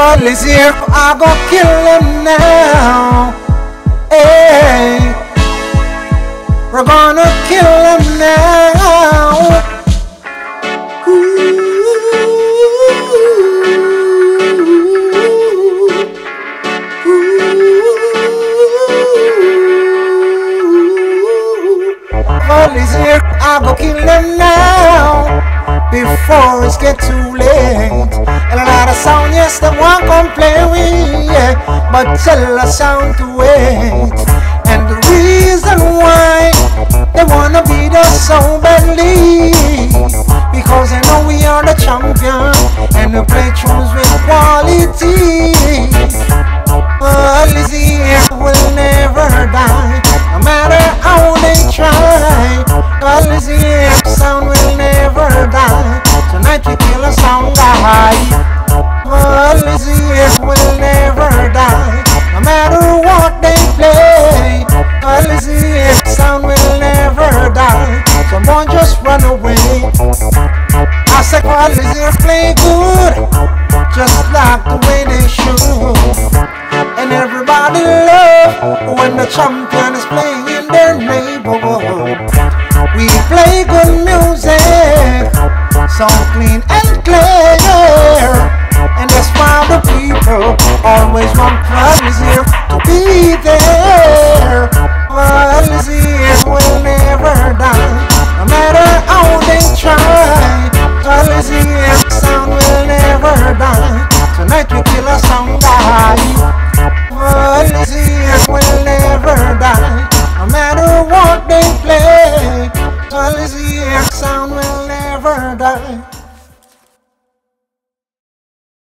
Is here, I go kill him now. Hey, we're gonna kill him now. Well, is here, I go kill him now before it's get too late. And a of sound, yes, they want complain with, yeah, but tell the sound to wait. And the reason why they wanna be the so badly, because they know we are the champion and we play tunes with quality. Well, Lizzie will never die, no matter how they try. Well, Lizzie sound will never die. Tonight we kill a sound guy. Sound will never die. Someone just run away. I said, play good, just like the way they should. And everybody love when the champion is playing in their neighborhood. We play good music, so clean and clear. And that's why the people always want Quality to be there. Quality varanda